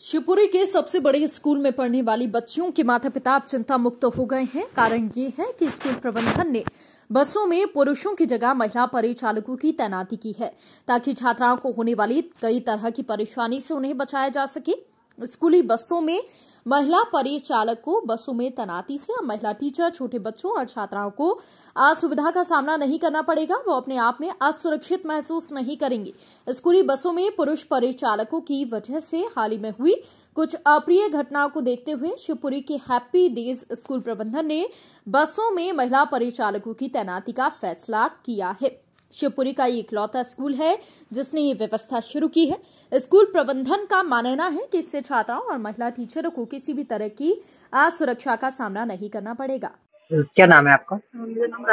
शिवपुरी के सबसे बड़े स्कूल में पढ़ने वाली बच्चियों के माता पिता अब चिंता मुक्त हो गए हैं। कारण ये है कि स्कूल प्रबंधन ने बसों में पुरुषों की जगह महिला परिचालकों की तैनाती की है, ताकि छात्राओं को होने वाली कई तरह की परेशानी से उन्हें बचाया जा सके। स्कूली बसों में महिला परिचालक को बसों में तैनाती से अब महिला टीचर, छोटे बच्चों और छात्राओं को असुविधा का सामना नहीं करना पड़ेगा। वो अपने आप में असुरक्षित महसूस नहीं करेंगे। स्कूली बसों में पुरुष परिचालकों की वजह से हाल ही में हुई कुछ अप्रिय घटनाओं को देखते हुए शिवपुरी के हैप्पी डेज़ स्कूल प्रबंधन ने बसों में महिला परिचालकों की तैनाती का फैसला किया है। शिवपुरी का ये इकलौता स्कूल है जिसने ये व्यवस्था शुरू की है। स्कूल प्रबंधन का मानना है कि इससे छात्राओं और महिला टीचरों को किसी भी तरह की असुरक्षा का सामना नहीं करना पड़ेगा। क्या नाम है आपका? मेरा नाम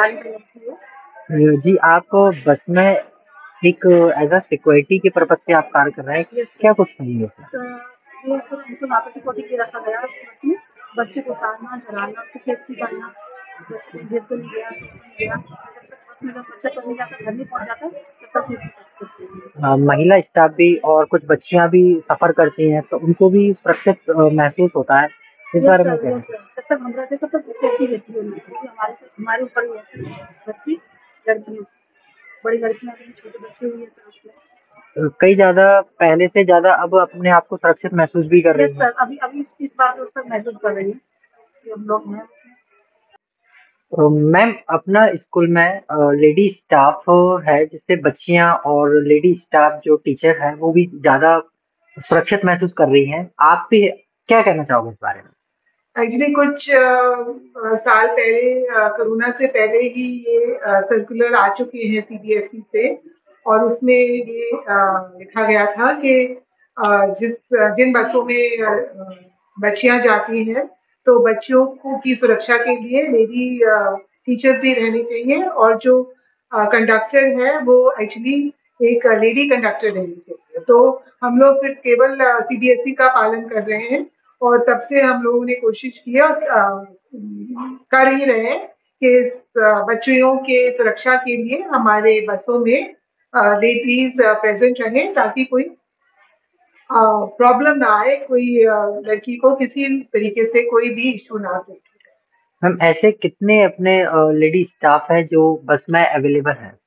है। जी आप बस में एक एज अ सिक्योरिटी के पर्पज से आप कार्य कर रहे हैं। Yes, क्या कुछ कहेंगे है बच्चे को उतारना डराना उसकी सेफ्टी करना बच्चे को जेल से नहीं गया बच्चा पढ़ने जाता घर नहीं पहुँच जाता है महिला स्टाफ भी और कुछ बच्चियाँ भी सफ़र करती हैं तो उनको भी सुरक्षित महसूस होता है। इस बारे में क्या yes, तक हम रहते सब तक सेफ्टी रहती है हमारे हमारे ऊपर ही है सर बड़ी लड़कियाँ छोटे बच्चे भी उसमें कई ज़्यादा पहले से ज़्यादा अब अपने आप को सुरक्षित महसूस भी कर रही हैं। सर अभी अभी इस, इस बात को सर महसूस कर रही है कि हम लोग हैं उसमें। मैम, अपना स्कूल में लेडी स्टाफ है जिससे बच्चियाँ और लेडी स्टाफ जो टीचर है वो भी ज़्यादा सुरक्षित महसूस कर रही हैं। आप भी क्या कहना चाहोगे इस बारे में? एक्चुअली कुछ साल पहले कोरोना से पहले ही ये सर्कुलर आ चुके हैं सीबीएसई से और उसमें ये लिखा गया था कि जिस, जिन बसों में बच्चियाँ जाती हैं तो बच्चियों को की सुरक्षा के लिए लेडी टीचर्स भी रहनी चाहिए और जो कंडक्टर है वो एक्चुअली एक लेडी कंडक्टर रहनी चाहिए। तो हम लोग फिर केवल सीबीएसई का पालन कर रहे हैं और तब से हम लोगों ने कोशिश की और कर ही रहे हैं कि बच्चियों के सुरक्षा के लिए हमारे बसों में लेडीज़ प्रेजेंट रहें ताकि कोई प्रॉब्लम ना आए कोई लड़की को किसी तरीके से कोई भी इशू ना हो मैम ऐसे कितने अपने लेडी स्टाफ है जो बस में अवेलेबल है?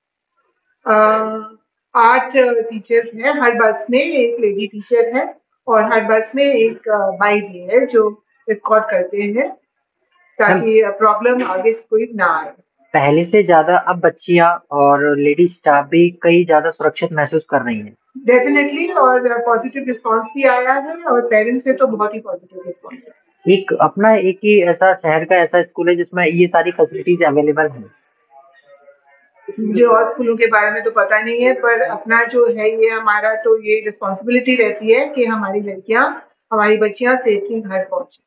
आठ टीचर्स हैं हर बस में एक लेडी टीचर है और हर बस में एक बाई भी है जो स्कॉट करते हैं ताकि प्रॉब्लम आगे कोई ना आए। पहले से ज़्यादा अब बच्चियाँ और लेडी स्टाफ भी कई ज़्यादा सुरक्षित महसूस कर रही हैं। डेफिनेटली और पॉजिटिव रिस्पांस भी आया है और पेरेंट्स से तो बहुत ही पॉजिटिव रिस्पांस है। एक अपना एक ही ऐसा शहर का ऐसा स्कूल है जिसमें ये सारी फैसिलिटीज़ अवेलेबल हैं। मुझे और स्कूलों के बारे में तो पता नहीं है पर अपना जो है ये हमारा तो ये रिस्पॉन्सिबिलिटी रहती है कि हमारी लड़कियाँ हमारी बच्चियाँ सेफली घर पहुँचे।